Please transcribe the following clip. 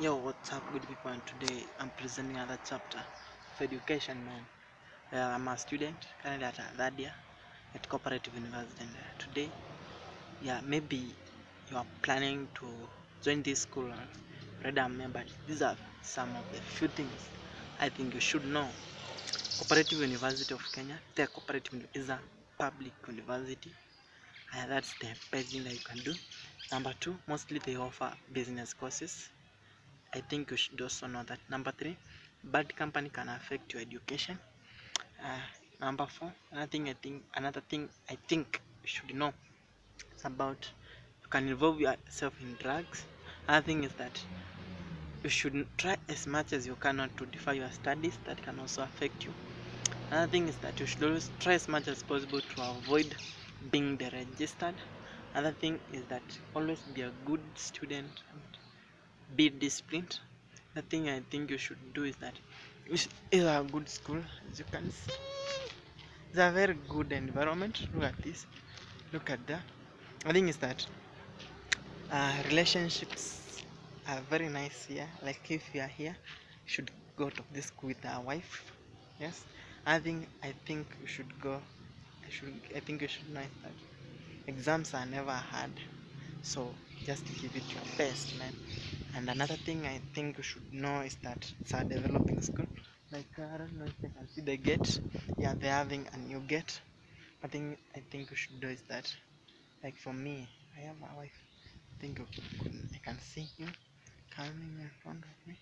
Yo, what's up, good people? And today I'm presenting another chapter of education, man. Uh, I'm a student currently at third year at Cooperative University. And uh, today, yeah, maybe you are planning to join this school. Already a member. These are some of the few things I think you should know. Cooperative University of Kenya, the cooperative is a public university. Uh, that's the best thing that you can do. Number two, mostly they offer business courses. I think you should also know that. Number three, bad company can affect your education. Uh, number four, another thing I think another thing I think you should know is about you can involve yourself in drugs. Another thing is that you should try as much as you can not to defer your studies that can also affect you. Another thing is that you should always try as much as possible to avoid being deregistered. Another thing is that always be a good student be disciplined. The thing I think you should do is that it's a good school as you can see. It's a very good environment. Look at this. Look at that. I think is that uh, relationships are very nice here. Like if you are here, you should go to this school with a wife. Yes. I think I think you should go. I should. I think you should know that exams are never hard. So just give it your best, man. And another thing I think you should know is that it's a developing school. Like uh, I don't know if you can see the gate. Yeah, they're having a new gate. I think I think you should do is that. Like for me, I have a wife. I think you I can see you coming in front of me.